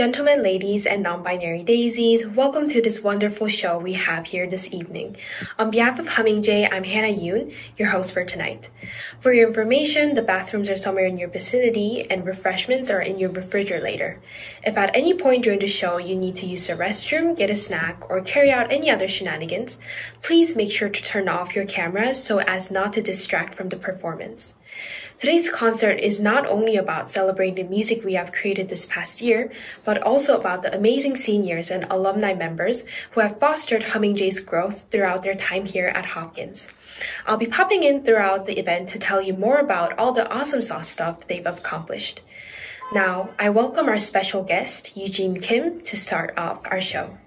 Gentlemen, ladies, and non-binary daisies, welcome to this wonderful show we have here this evening. On behalf of Humming Jay, I'm Hannah Yun, your host for tonight. For your information, the bathrooms are somewhere in your vicinity and refreshments are in your refrigerator. If at any point during the show you need to use the restroom, get a snack, or carry out any other shenanigans, please make sure to turn off your cameras so as not to distract from the performance. Today's concert is not only about celebrating the music we have created this past year, but also about the amazing seniors and alumni members who have fostered Humming Jay's growth throughout their time here at Hopkins. I'll be popping in throughout the event to tell you more about all the awesome sauce stuff they've accomplished. Now, I welcome our special guest, Yujin Kim, to start off our show.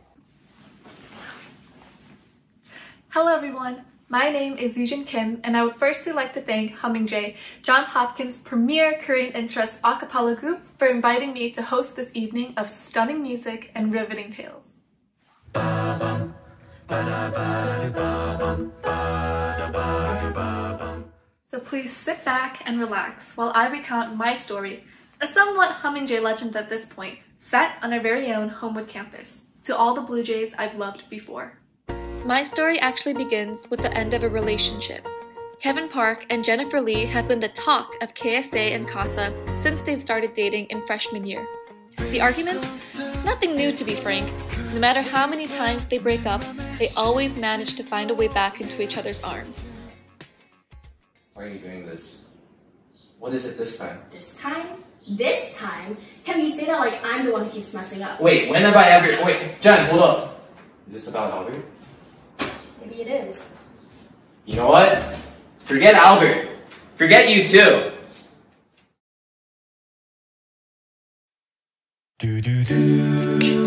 Hello, everyone. My name is Yujin Kim, and I would firstly like to thank Humming Jay, Johns Hopkins' premier Korean interest a cappella group, for inviting me to host this evening of stunning music and riveting tales. So please sit back and relax while I recount my story, a somewhat Humming Jay legend at this point, set on our very own Homewood campus, to all the Blue Jays I've loved before. My story actually begins with the end of a relationship. Kevin Park and Jennifer Lee have been the talk of KSA and CASA since they started dating in freshman year. The arguments? Nothing new to be frank. No matter how many times they break up, they always manage to find a way back into each other's arms. Why are you doing this? What is it this time? This time? This time? Can you say that like I'm the one who keeps messing up? Wait, when have I ever. Wait, Jen, hold up. Is this about Albert? Maybe it is. You know what? Forget Albert. Forget you too. Do do do do do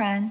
friend.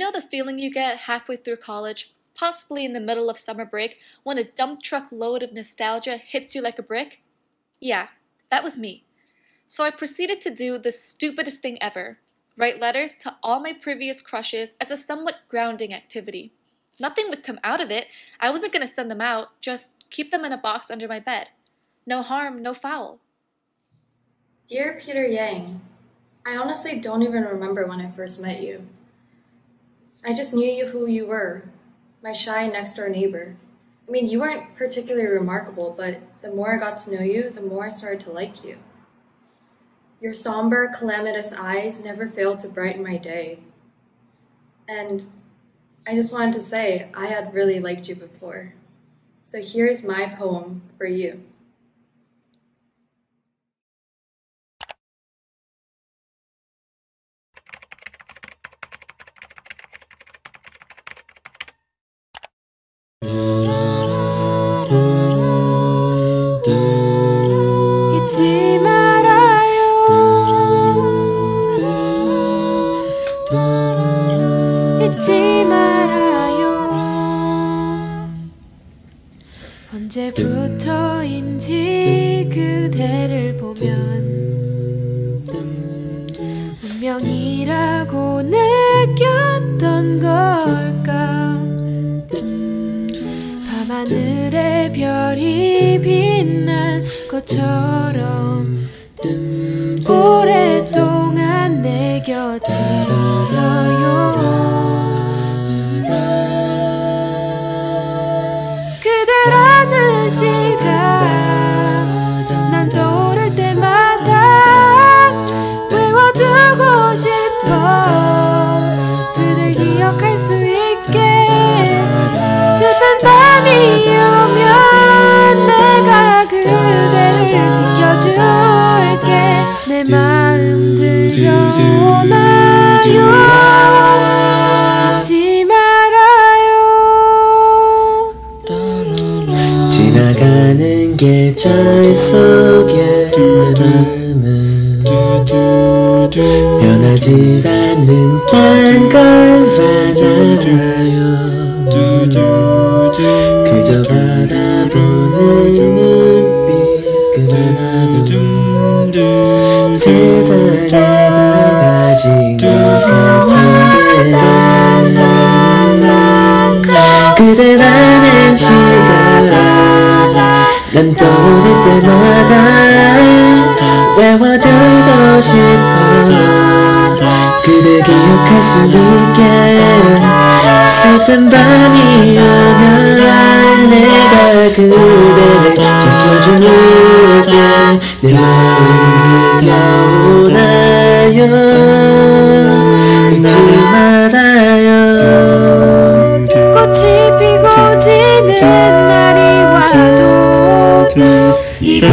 Know the feeling you get halfway through college, possibly in the middle of summer break, when a dump truck load of nostalgia hits you like a brick? Yeah, that was me. So I proceeded to do the stupidest thing ever write letters to all my previous crushes as a somewhat grounding activity. Nothing would come out of it. I wasn't going to send them out, just keep them in a box under my bed. No harm, no foul. Dear Peter Yang, I honestly don't even remember when I first met you. I just knew you who you were, my shy next door neighbor. I mean, you weren't particularly remarkable, but the more I got to know you, the more I started to like you. Your somber, calamitous eyes never failed to brighten my day. And I just wanted to say, I had really liked you before. So here's my poem for you. 마음 들려오나요? 잊지 말아요. 지나가는 계절 속에 내 마음은 변하지 않는 딴걸 알아 세상에 다 가진 것 같은데 그대라는 시간 난 떠오를 때마다 외워두고 싶어 그대 기억할 수 있게. 슬픈 밤이 오면 내가 그대를 지켜줄게 내 마음 들려오나요? 잊지 말아요. 꽃이 피고 지는 날이 와도 이것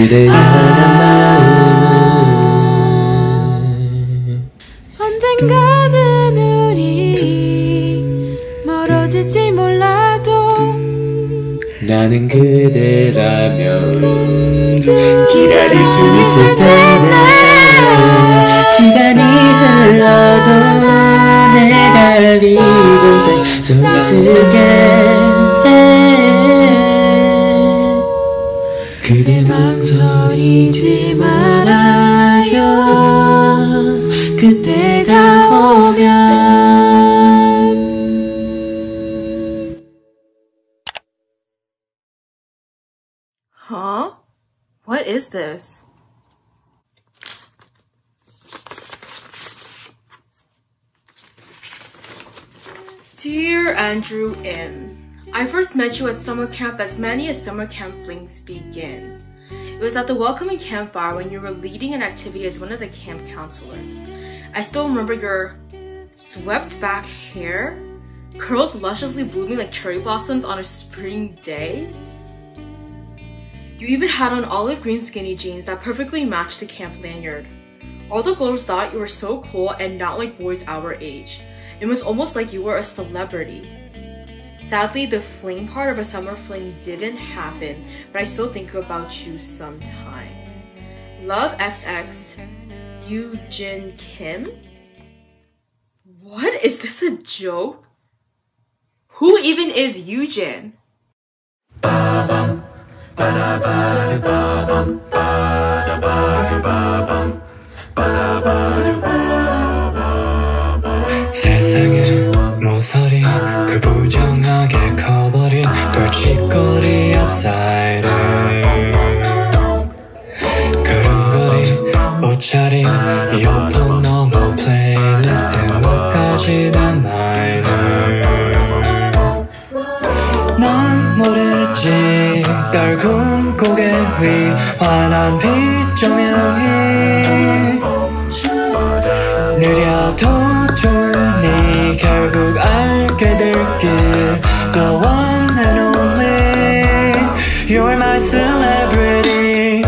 그대 향한 마음은 언젠가는 우리 멀어질지 몰라도 나는 그대라면 기다릴 수 있을 텐데 시간이 흘러도 내가 이곳에 서 있을게 this? Dear Andrew Im, I first met you at summer camp as many as summer camp flings begin. It was at the welcoming campfire when you were leading an activity as one of the camp counselors. I still remember your swept back hair, curls lusciously blooming like cherry blossoms on a spring day, you even had on olive green skinny jeans that perfectly matched the camp lanyard. All the girls thought you were so cool and not like boys our age. It was almost like you were a celebrity. Sadly, the fling part of a summer fling didn't happen, but I still think about you sometimes. Love XX, Yujin Kim? What? Is this a joke? Who even is Yujin? 세상의 모서리 그 부정하게 커버린 걸칫거리 앞사이를 그름거리 옷차림 이어폰 넘어 플레이리스트에 뭐까지 떨군 고개 위 환한 빛 조명이. 느려도 좋으니 결국 알게 될길 The one and only You're my celebrity.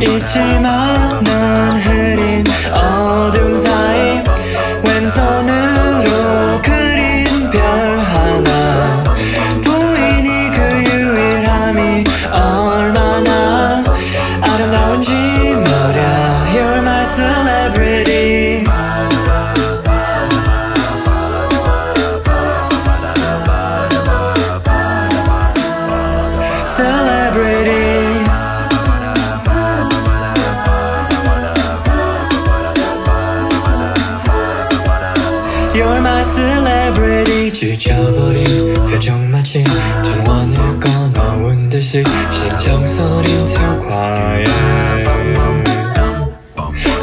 잊지마. 넌 흐린 어둠 사이. 왼손으 듯이 심장 소린 quiet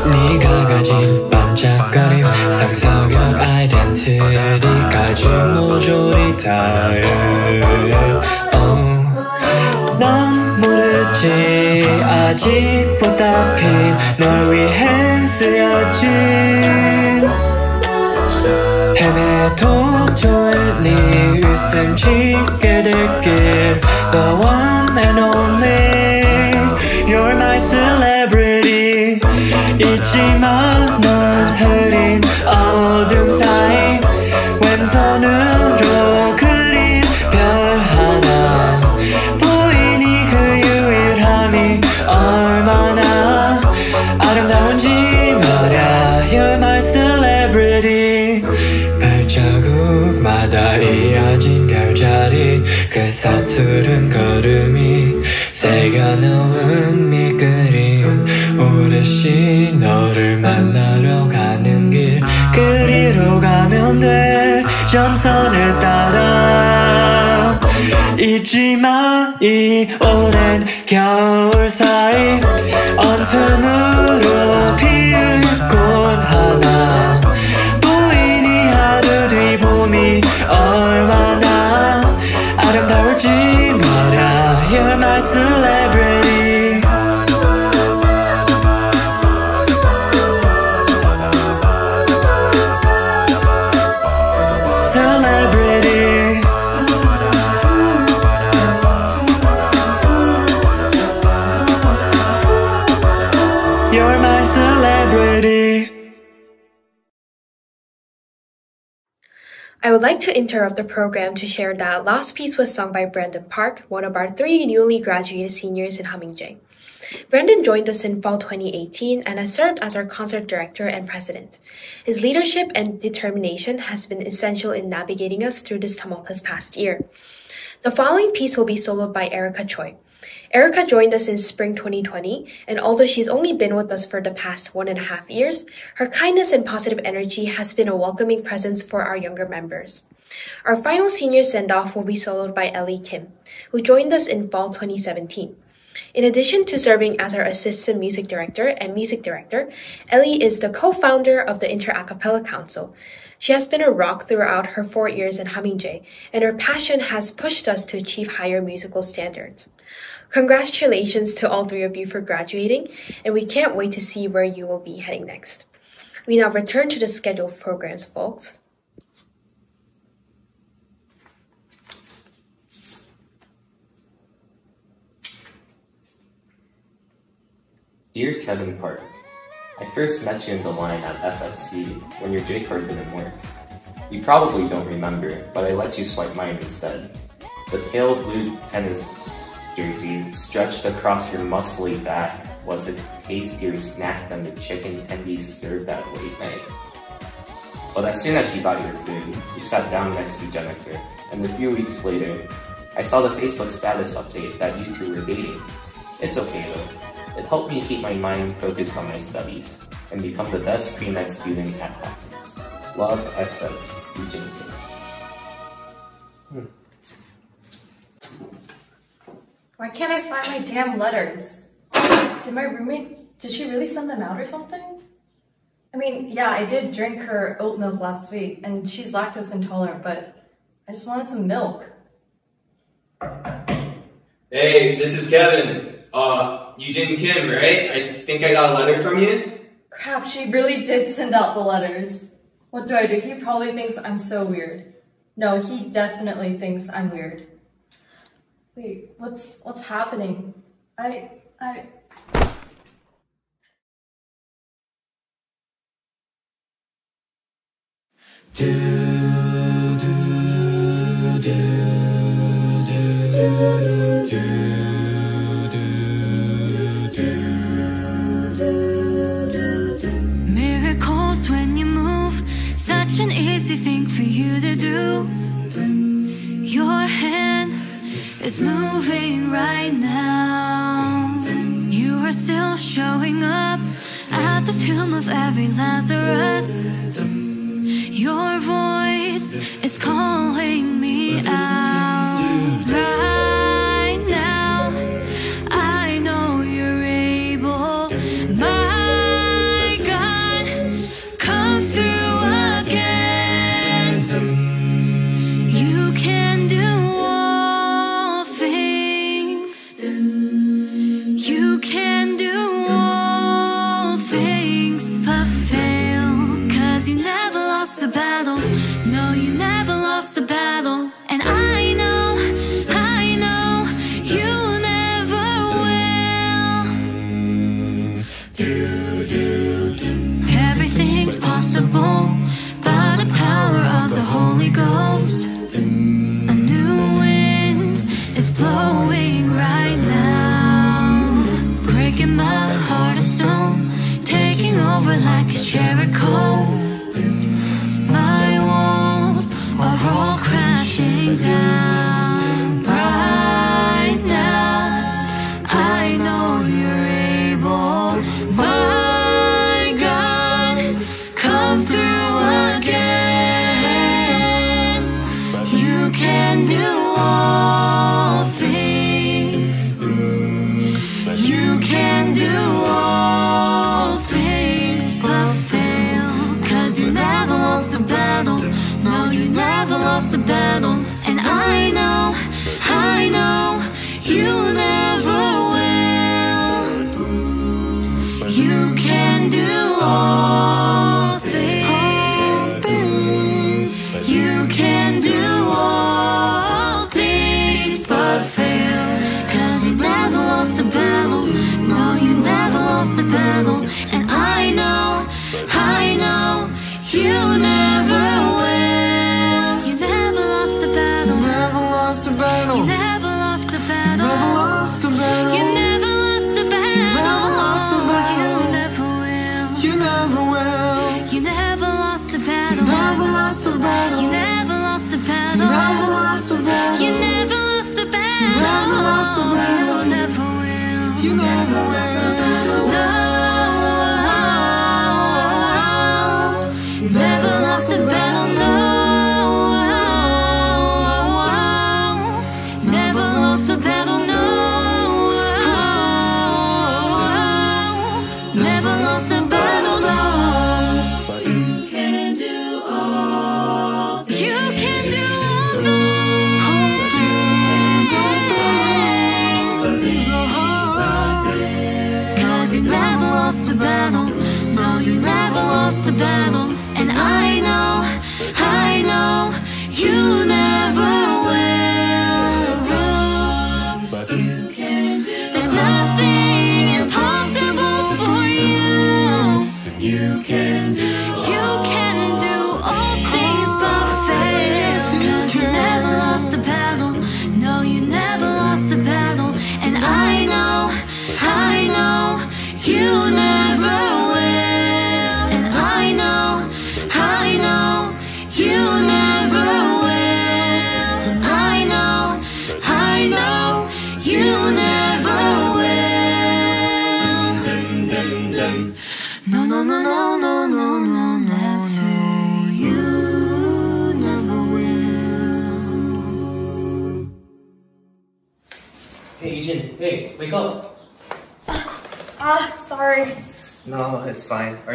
네가 가진 반짝거림 상서격 아이덴티티까지 모조리 다해 oh. 넌 모르지 아직보다 핀널 위해 쓰여진 헤매도 좋을 네 웃음 짓게 될길 The one and only You're my celebrity 잊지마 넌 흐린 어둠 그 서투른 걸음이 새겨놓은 밑그림 오롯이 너를 만나러 가는 길 그리로 가면 돼. 점선을 따라 잊지마 이 오랜 겨울 사이. 언틈으로 피 would like to interrupt the program to share that last piece was sung by Brandon Park, one of our three newly graduated seniors in Humming Brandon joined us in fall 2018 and has served as our concert director and president. His leadership and determination has been essential in navigating us through this tumultuous past year. The following piece will be soloed by Erica Choi. Erica joined us in spring 2020, and although she's only been with us for the past one and a half years, her kindness and positive energy has been a welcoming presence for our younger members. Our final senior send-off will be soloed by Ellie Kim, who joined us in fall 2017. In addition to serving as our assistant music director and music director, Ellie is the co-founder of the Inter Acapella Council. She has been a rock throughout her four years in Humming Jay, and her passion has pushed us to achieve higher musical standards. Congratulations to all three of you for graduating, and we can't wait to see where you will be heading next. We now return to the scheduled programs, folks. Dear Kevin Park, I first met you in the line at FFC when your J card didn't work. You probably don't remember, but I let you swipe mine instead. The pale blue tennis jersey stretched across your muscly back was a tastier snack than the chicken tendies served at late night. But as soon as you got your food, you sat down next to Jennifer, and a few weeks later, I saw the Facebook status update that you two were dating. It's okay though. It helped me keep my mind focused on my studies and become the best pre-med student at Hackers. Love XX, Yujin Why can't I find my damn letters? Did my roommate, did she really send them out or something? I mean, yeah, I did drink her oat milk last week, and she's lactose intolerant, but I just wanted some milk. Hey, this is Kevin. Uh, Yujin Kim, right? I think I got a letter from you. Crap, she really did send out the letters. What do I do? He probably thinks I'm so weird. No, he definitely thinks I'm weird. Wait, what's what's happening? I I Miracles when you move, such an easy thing for you to do. Your hand is moving right now. You are still showing up at the tomb of every Lazarus. Your voice is calling me out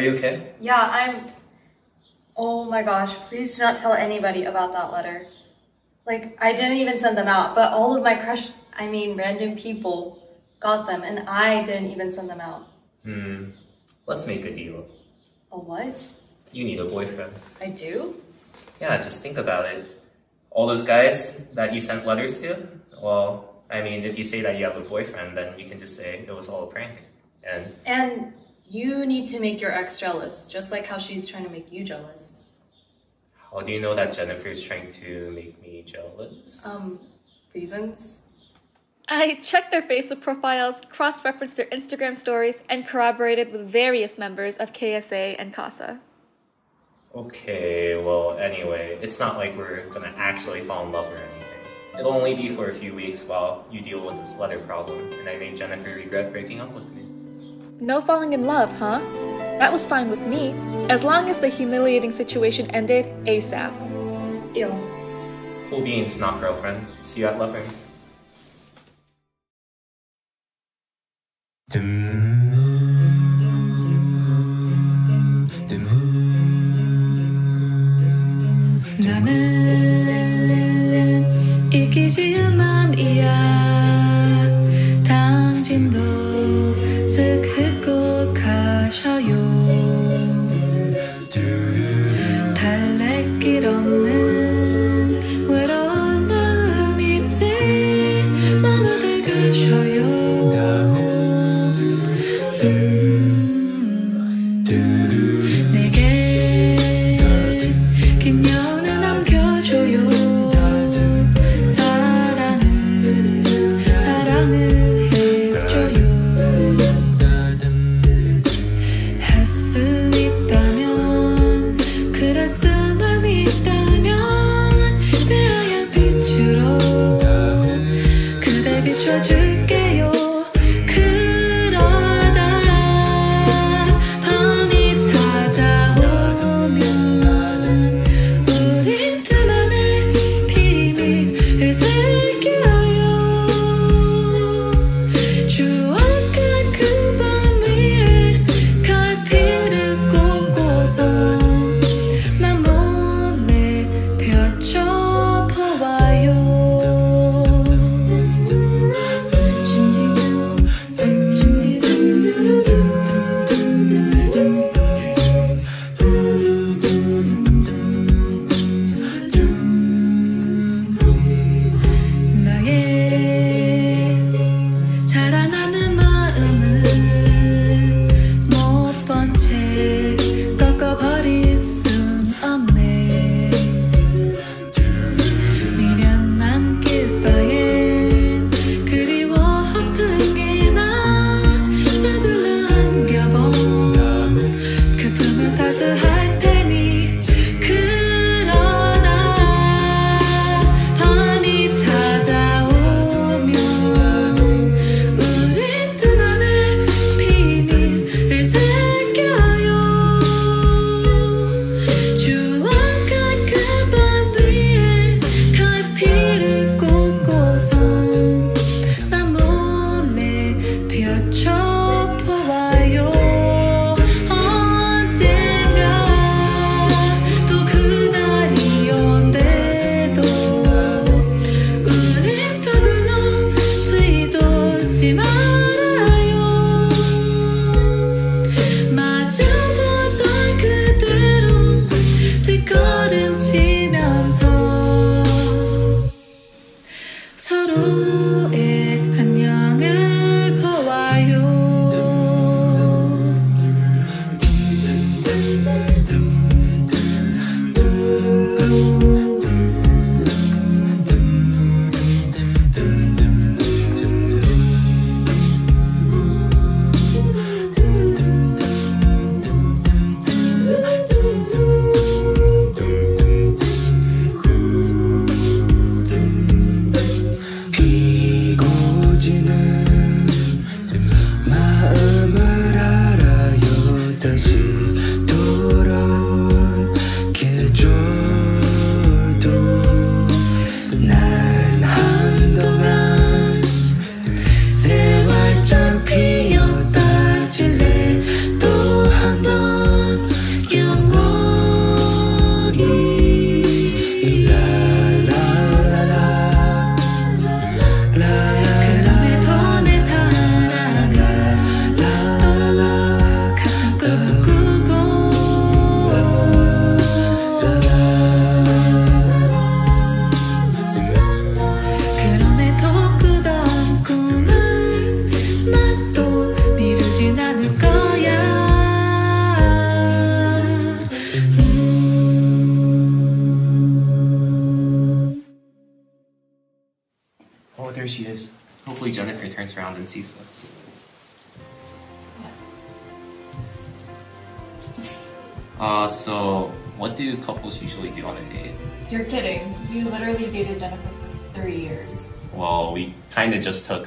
you okay? Yeah, I'm. Oh my gosh, please do not tell anybody about that letter. Like, I didn't even send them out, but all of my crush, I mean, random people got them, and I didn't even send them out. Hmm. Let's make a deal. A what? You need a boyfriend. I do? Yeah, just think about it. All those guys that you sent letters to, well, I mean, if you say that you have a boyfriend, then you can just say it was all a prank. And And you need to make your ex jealous, just like how she's trying to make you jealous. how do you know that Jennifer is trying to make me jealous? Um, reasons? I checked their Facebook profiles, cross referenced their Instagram stories, and corroborated with various members of KSA and CASA. Okay, well, anyway, it's not like we're gonna actually fall in love or anything. It'll only be for a few weeks while you deal with this letter problem, and I made Jennifer regret breaking up with me. No falling in love, huh? That was fine with me, as long as the humiliating situation ended ASAP. Deal. Cool beans, not girlfriend. See you at Lover.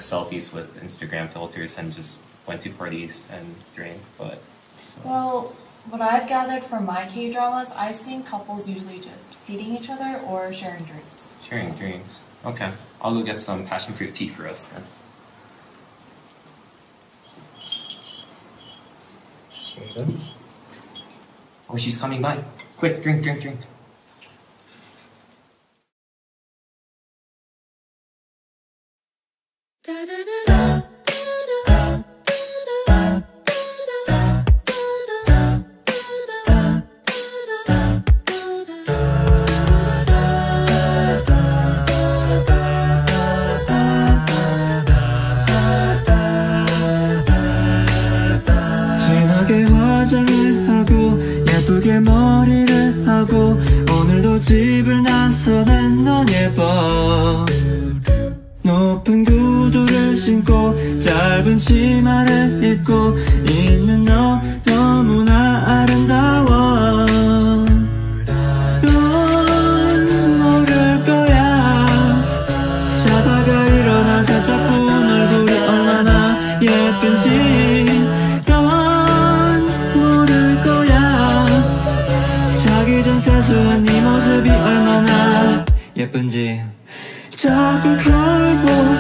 Selfies with Instagram filters and just went to parties and drank, but so- Well, what I've gathered from my K dramas, I've seen couples usually just feeding each other or sharing drinks. sharing drinks. Okay, I'll go get some passion fruit tea for us then. Oh, she's coming by. Quick, drink, drink, drink. 진하게 화장을 하고 예쁘게 머리를 하고 오늘도 집 치마를 입고 있는 너 너무나 아름다워. 넌 모를 거야. 자다가 일어나 살짝 본 얼굴이 얼마나 예쁜지. 넌 모를 거야. 자기 전 세수한 네 모습이 얼마나 예쁜지. 자꾸 보지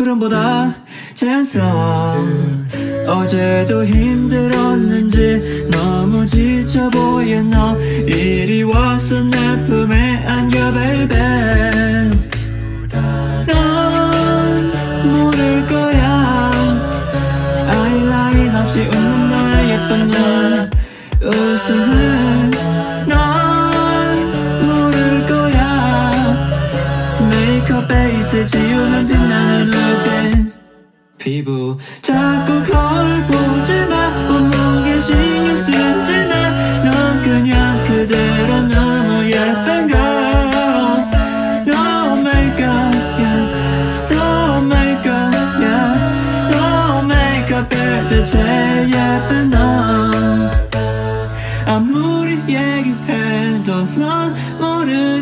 구름보다 자연스러워. 어제도 힘들었는지 너무 지쳐 너. 이리 와서 내 품에 안겨 baby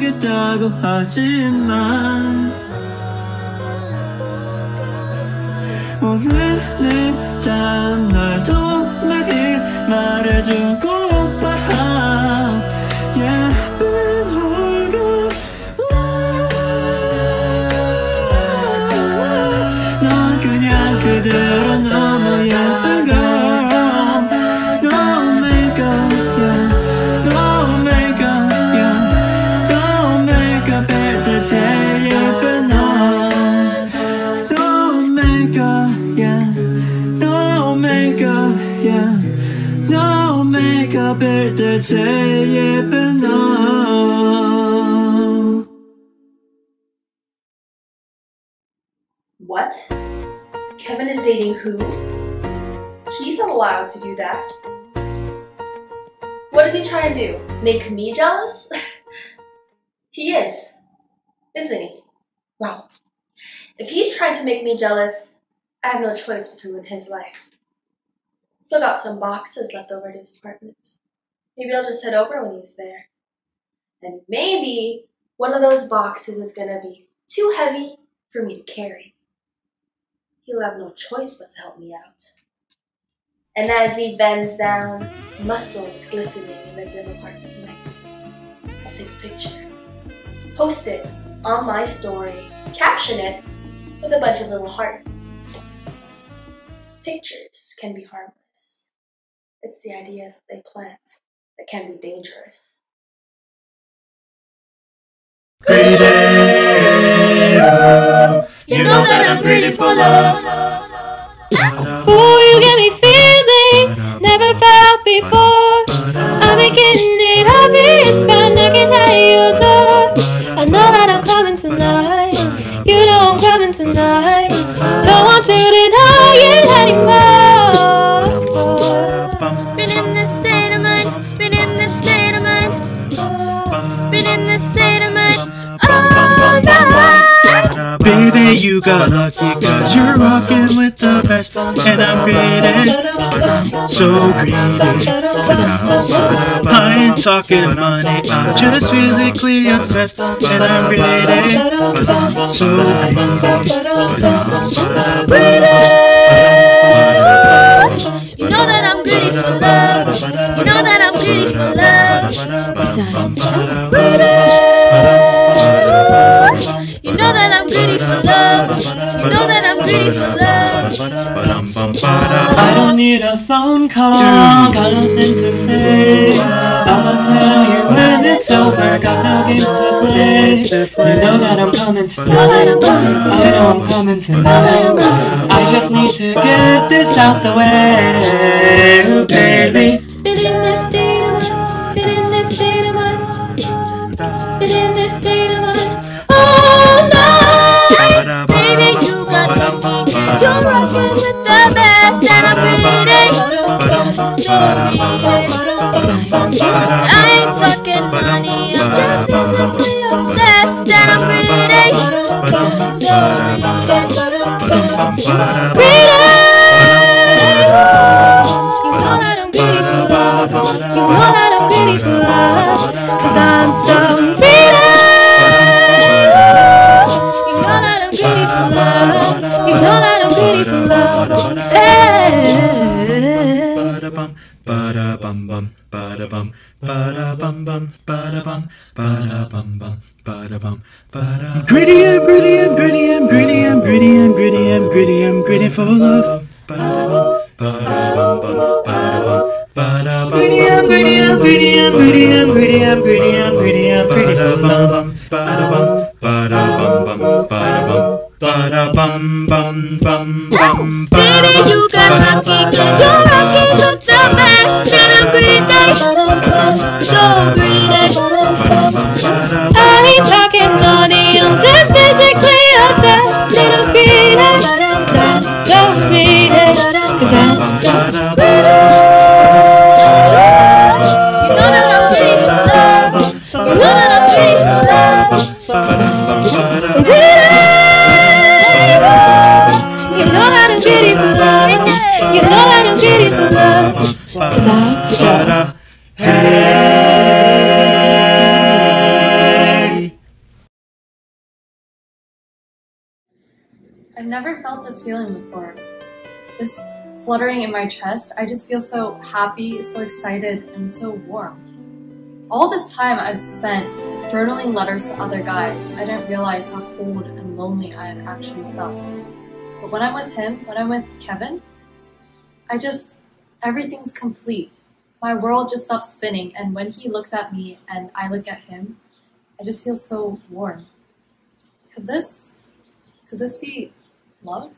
모르겠다고 하지만 오늘 내딴 날도 매일 말해주고 allowed to do that. What is he trying to do? Make me jealous? he is, isn't he? Well, if he's trying to make me jealous, I have no choice but to ruin his life. Still got some boxes left over at his apartment. Maybe I'll just head over when he's there. And maybe one of those boxes is gonna be too heavy for me to carry. He'll have no choice but to help me out. And as he bends down, muscles glistening in the dim apartment light, I'll take a picture, post it on my story, caption it with a bunch of little hearts. Pictures can be harmless. It's the ideas that they plant that can be dangerous. Greedy, oh, you know that I'm greedy for love. Ooh, you get me feelings never felt before. I'm making it obvious by knocking at your door. I know that I'm coming tonight. You know I'm coming tonight. Don't want to deny it anymore. You got lucky cause you're rocking with the best And I'm greedy, cause I'm so greedy. Cause I'm I ain't talking money, I'm just physically obsessed And I'm greedy, so greedy. Cause I'm You know that I'm greedy for love. You know that I'm greedy for love. Cause I'm so greedy. You know that I'm greedy for love. You know that I'm greedy for love. I don't need a phone call, got nothing to say. I'll tell you when it's over, got no games to play. You know that I'm coming tonight. I know I'm coming tonight. I just need to get this out the way, Ooh, baby. Been in this state of mind. Been in this state of mind. Been in this state of mind. I ain't talking money. I'm just physically obsessed. And I'm greedy. So I just feel so happy, so excited, and so warm. All this time I've spent journaling letters to other guys, I didn't realize how cold and lonely I had actually felt. But when I'm with him, when I'm with Kevin, I just, everything's complete. My world just stops spinning, and when he looks at me and I look at him, I just feel so warm. Could this, could this be love?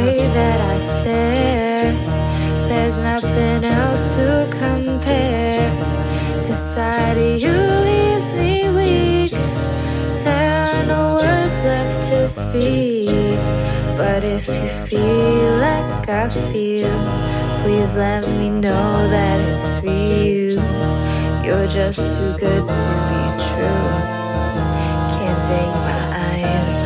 way that I stare. There's nothing else to compare. The sight of you leaves me weak. There are no words left to speak. But if you feel like I feel, please let me know that it's real. You're just too good to be true. Can't take my eyes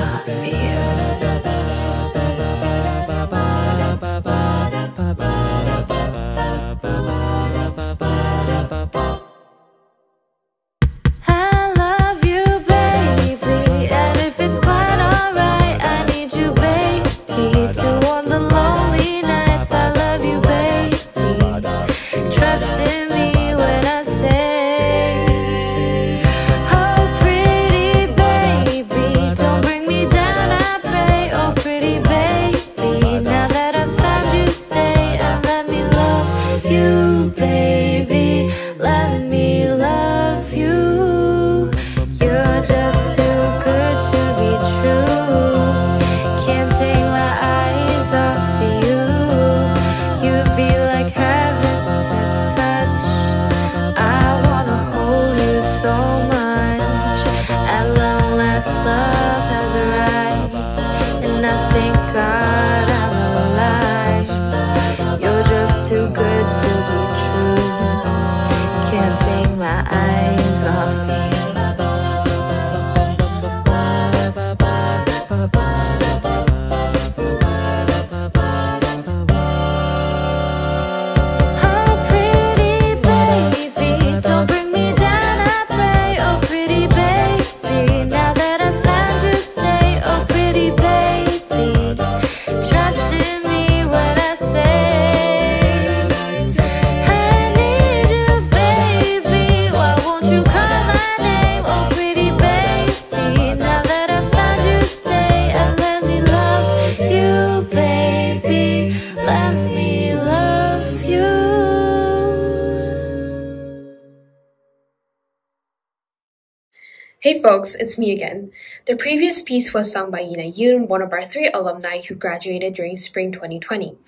folks, it's me again. The previous piece was sung by Yina Yoon, one of our three alumni who graduated during spring 2020.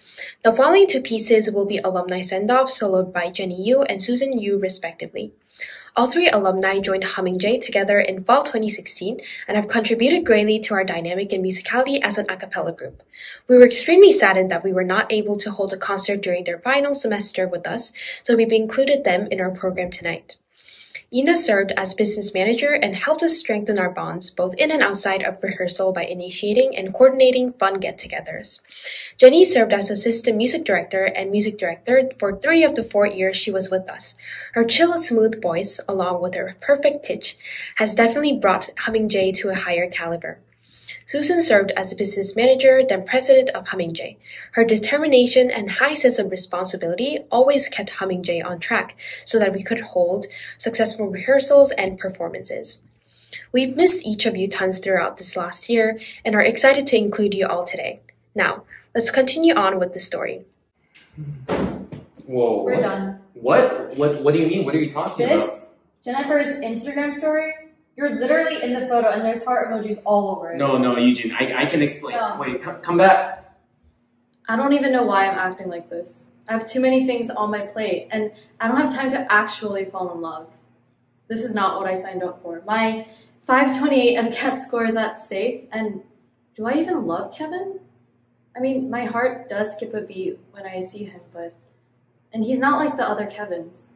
The following two pieces will be alumni send-offs soloed by Jenny Yu and Susan Yu respectively. All three alumni joined Humming Jay together in fall 2016 and have contributed greatly to our dynamic and musicality as an a cappella group. We were extremely saddened that we were not able to hold a concert during their final semester with us, so we've included them in our program tonight. Ina served as business manager and helped us strengthen our bonds both in and outside of rehearsal by initiating and coordinating fun get-togethers. Jenny served as assistant music director and music director for three of the four years she was with us. Her chill, smooth voice, along with her perfect pitch, has definitely brought Humming Jay to a higher caliber. Susan served as a business manager, then president of Humming Jay. Her determination and high sense of responsibility always kept Humming Jay on track so that we could hold successful rehearsals and performances. We've missed each of you tons throughout this last year and are excited to include you all today. Now, let's continue on with the story. Whoa. We're what? done. What? What? What do you mean? What are you talking about? This about? Jennifer's Instagram story. You're literally in the photo, and there's heart emojis all over it. No, no, Yujin. I, I can explain. No. Wait, c- come back. I don't even know why I'm acting like this. I have too many things on my plate, and I don't have time to actually fall in love. This is not what I signed up for. My 528 MCAT score is at stake, and do I even love Kevin? I mean, my heart does skip a beat when I see him, but. And he's not like the other Kevins.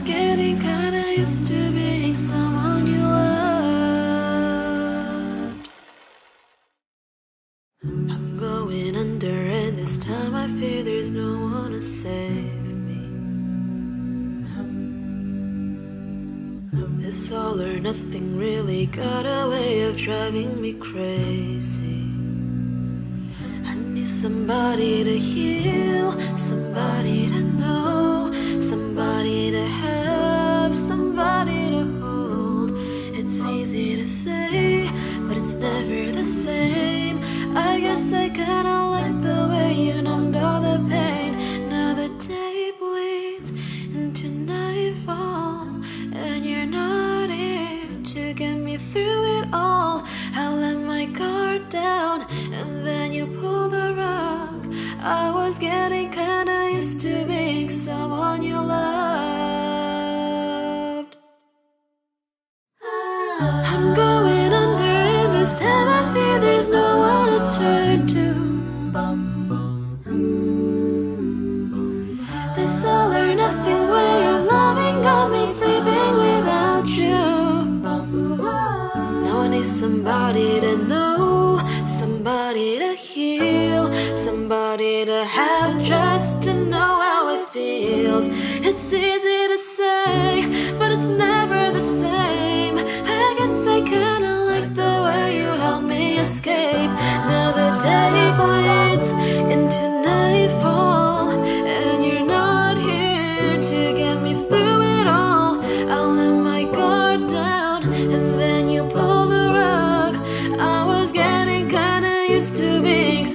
Was getting kinda used to being someone you loved. I'm going under, and this time I fear there's no one to save me. This all or nothing really got a way of driving me crazy. I need somebody to heal, somebody to guess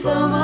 being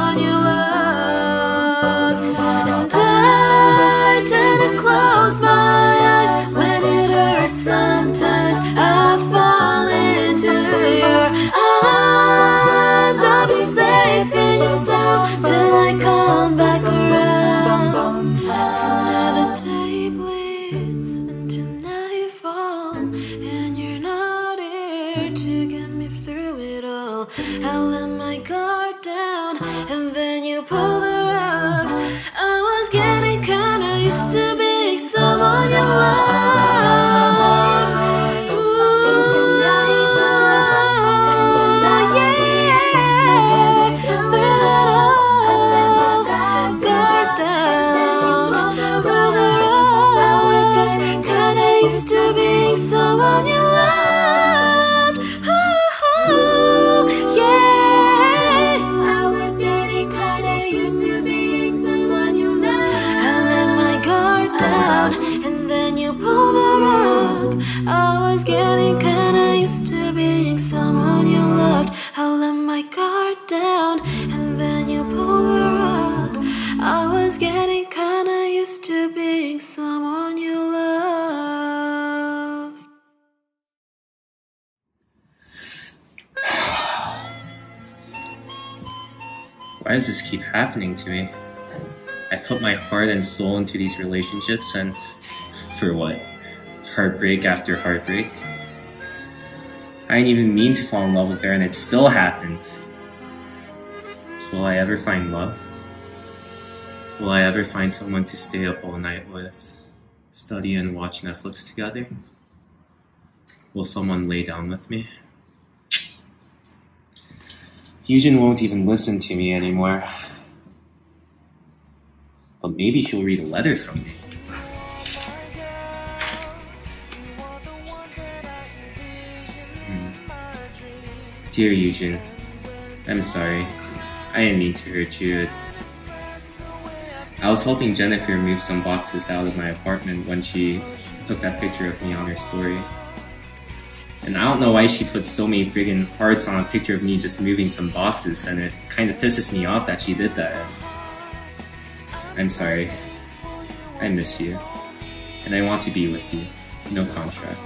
to me? I put my heart and soul into these relationships, and for what? Heartbreak after heartbreak? I didn't even mean to fall in love with her, and it still happened. Will I ever find love? Will I ever find someone to stay up all night with, study and watch Netflix together? Will someone lay down with me? Yujin won't even listen to me anymore. Maybe she'll read a letter from me. Hmm. Dear Yujin, I'm sorry. I didn't mean to hurt you. It's. I was helping Jennifer move some boxes out of my apartment when she took that picture of me on her story. And I don't know why she put so many friggin' hearts on a picture of me just moving some boxes, and it kind of pisses me off that she did that. I'm sorry. I miss you. And I want to be with you. No contract.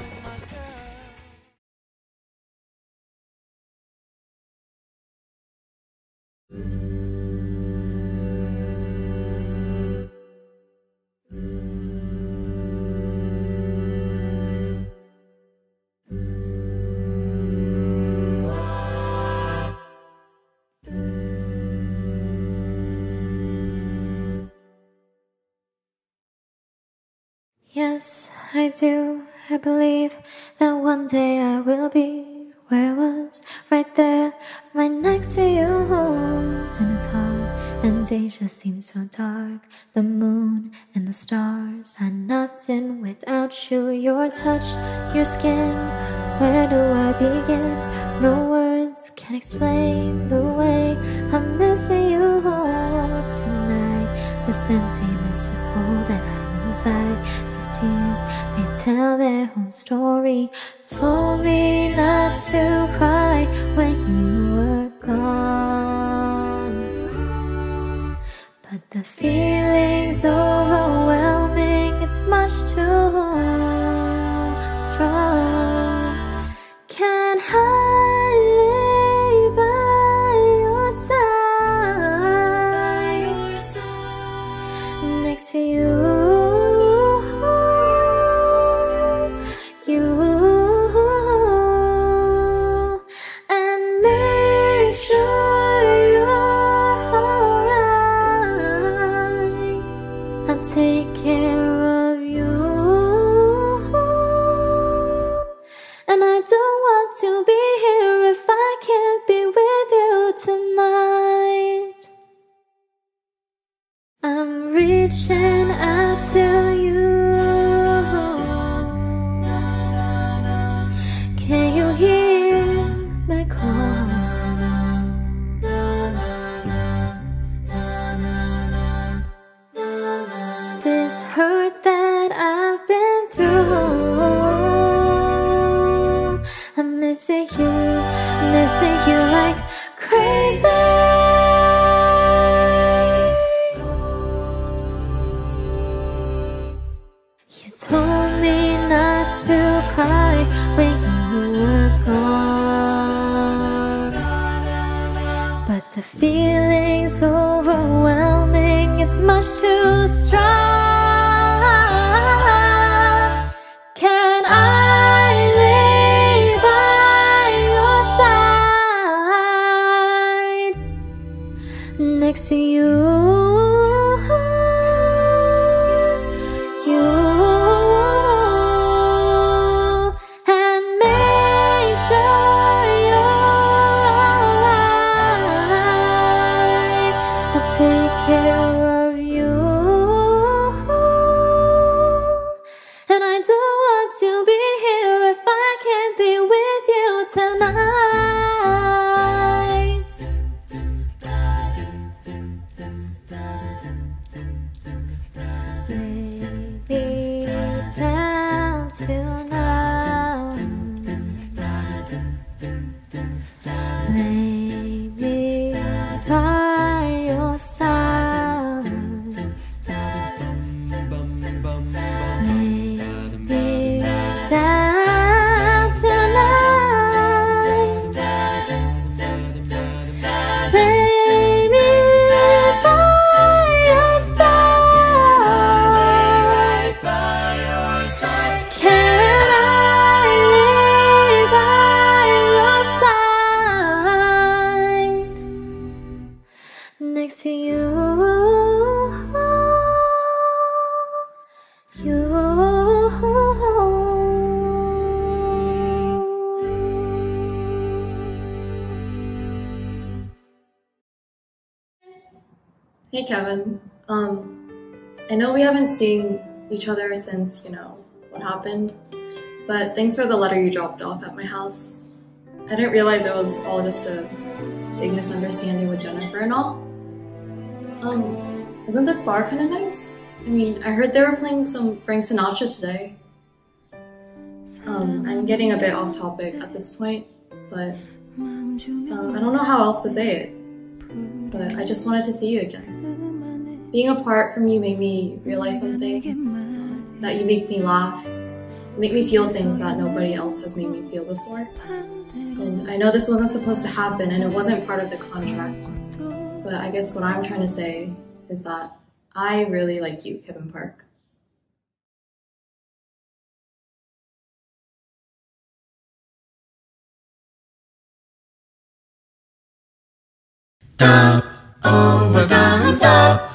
I do. I believe that one day I will be where I was, right there, right next to you. And it's hard, and days just seem so dark. The moon and the stars are nothing without you, your touch, your skin. Where do I begin? No words can explain the way I'm missing you tonight. This emptiness is all that I'm inside. These tears, tell their own story. Told me not to cry when you seen each other since, you know, what happened, but thanks for the letter you dropped off at my house. I didn't realize it was all just a big misunderstanding with Jennifer and all. Um, isn't this bar kind of nice? I mean, I heard they were playing some Frank Sinatra today. Um, I'm getting a bit off topic at this point, but um, I don't know how else to say it. But I just wanted to see you again. Being apart from you made me realize some things. That you make me laugh, make me feel things that nobody else has made me feel before. And I know this wasn't supposed to happen and it wasn't part of the contract. But I guess what I'm trying to say is that I really like you, Kevin Park. da oh ba dum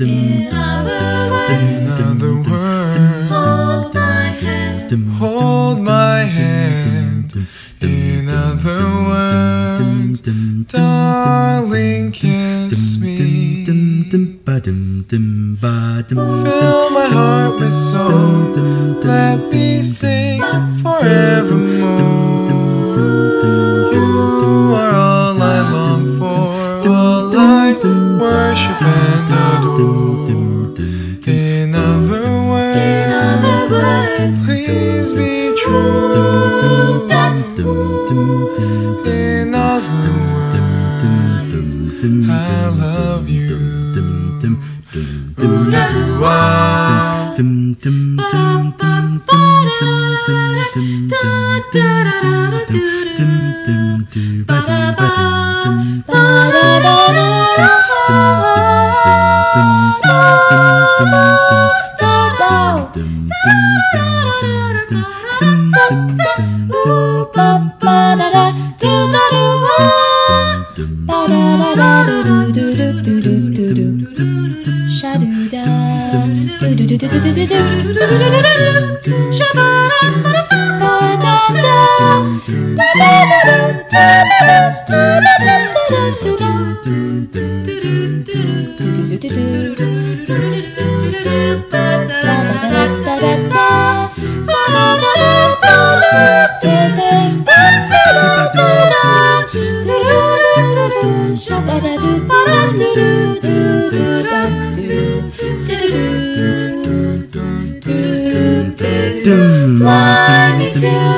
and Mars. In other words, hold my hand. In other words, darling, kiss me. Fill my heart with song. Let me sing forevermore. In other words, please be true. In other words, I love you. Shabbat. Fly me to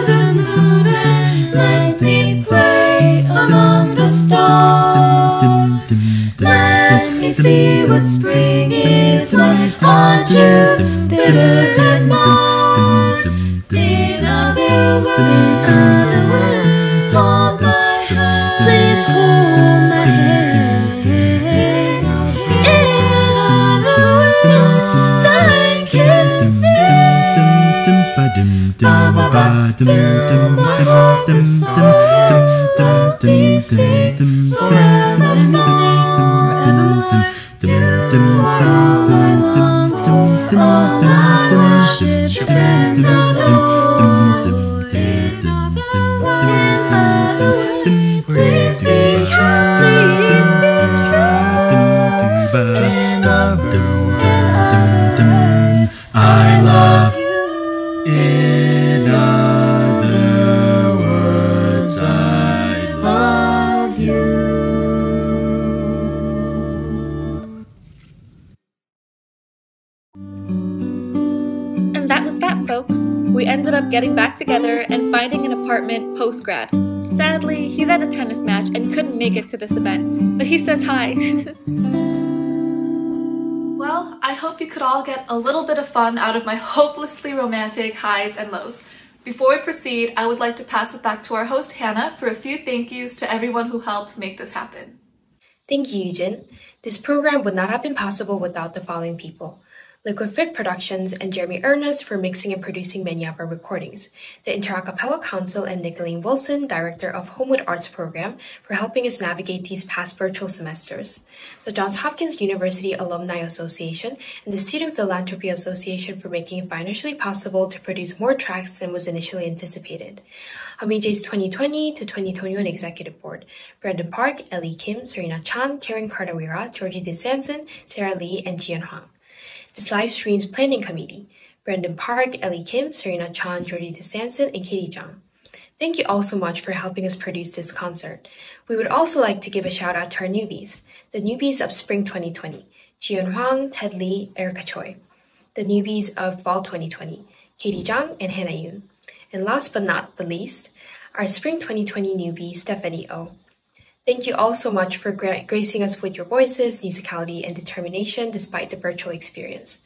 In to this event, but he says hi. well, I hope you could all get a little bit of fun out of my hopelessly romantic highs and lows. Before we proceed, I would like to pass it back to our host Hannah for a few thank yous to everyone who helped make this happen. Thank you, Yujin. This program would not have been possible without the following people. Liquid 5th Productions and Jeremy Ernest for mixing and producing many of our recordings. The Interacapella Council and Nicolene Wilson, Director of Homewood Arts Program, for helping us navigate these past virtual semesters. The Johns Hopkins University Alumni Association and the Student Philanthropy Association for making it financially possible to produce more tracks than was initially anticipated. Humming Jay's 2020 to 2021 Executive Board, Brandon Park, Ellie Kim, Serena Chan, Karen Cardawira, Georgie D'Sanson, Sarah Lee, and Jihyun Hwang. This live stream's planning committee, Brandon Park, Ellie Kim, Serena Chan, Georgie D'Sanson, and Katie Zhang. Thank you all so much for helping us produce this concert. We would also like to give a shout out to our newbies, the newbies of Spring 2020, Jihyun Hwang, Ted Lee, Erica Choi, the newbies of Fall 2020, Katie Zhang and Hannah Yun. And last but not the least, our Spring 2020 newbie, Stephanie O. Thank you all so much for gra- gracing us with your voices, musicality, and determination despite the virtual experience.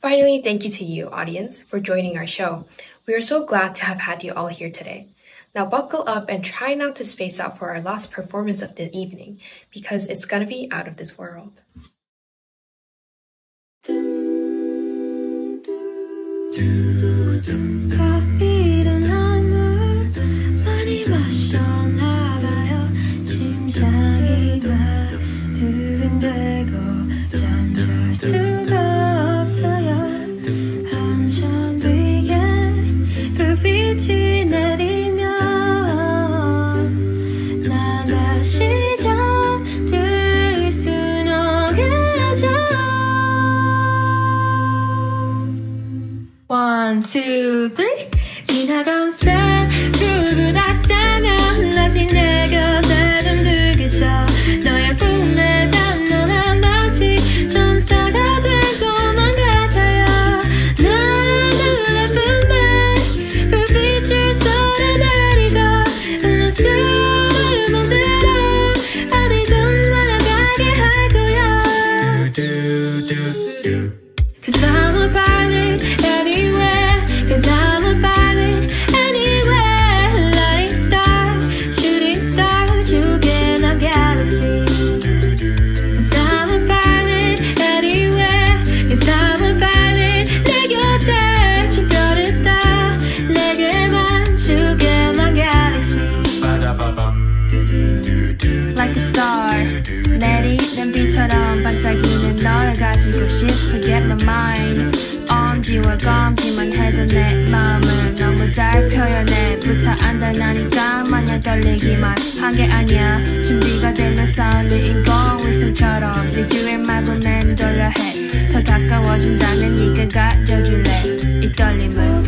Finally, thank you to you, audience, for joining our show. We are so glad to have had you all here today. Now buckle up and try not to space out for our last performance of the evening, because it's gonna be out of this world. 수가 없어요. 한참 뒤에 불빛이 내리면 나 다시 잠들 순 없겠죠. One, 지나간 새벽을 다 세면 다시 내 해도 내 마음을 너무 잘 표현해 부탁한다니까 마냥 떨리기만 한 게 아니야. 준비가 되면 설리 인공위성처럼 네 주위 말고 맴돌려 해더 가까워진다면 네가 가져줄래? 이 떨림을